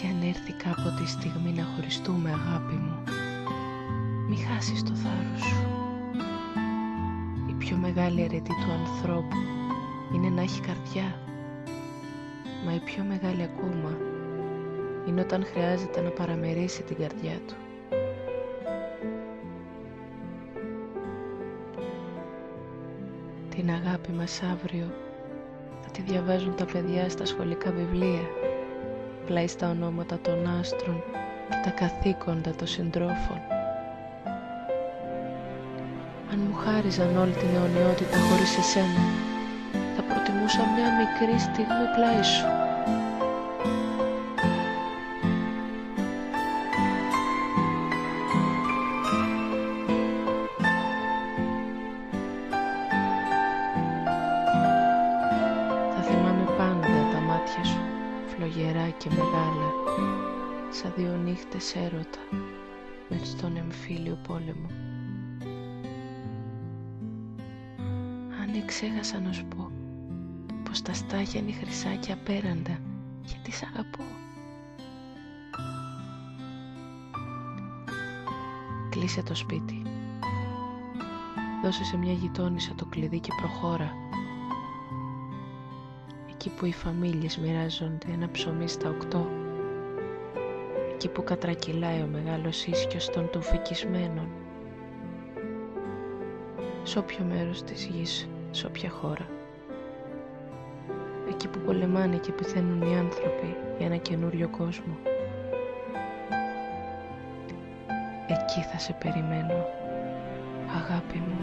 Κι αν έρθει κάποτε η στιγμή να χωριστούμε αγάπη μου Μη χάσεις το θάρρος σου. Η πιο μεγάλη αιρετή του ανθρώπου Είναι να έχει καρδιά. Μα η πιο μεγάλη ακόμα Είναι όταν χρειάζεται να παραμερίσει την καρδιά του. Την αγάπη μας αύριο θα τη διαβάζουν τα παιδιά στα σχολικά βιβλία πλάι στα ονόματα των άστρων και τα καθήκοντα των συντρόφων. Αν μου χάριζαν όλη την αιωνιότητα χωρίς εσένα, θα προτιμούσα μια μικρή στιγμή πλάι σου. Φλογερά και μεγάλα, σαν δύο νύχτες έρωτα, μες στον εμφύλιο πόλεμο. Αν ξέχασα να σου πω, πως τα στάχια είναι χρυσά και απέραντα, γιατί σ' αγαπώ. Κλείσε το σπίτι. Δώσε σε μια γειτόνισσα το κλειδί και προχώρα εκεί που οι φαμίλιες μοιράζονται ένα ψωμί στα οκτώ εκεί που κατρακυλάει ο μεγάλος ίσκιος των τουφικισμένων σ' όποιο μέρος της γης, σ' όποια χώρα. Εκεί που πολεμάνε και πεθαίνουν οι άνθρωποι για ένα καινούριο κόσμο. Εκεί θα σε περιμένω αγάπη μου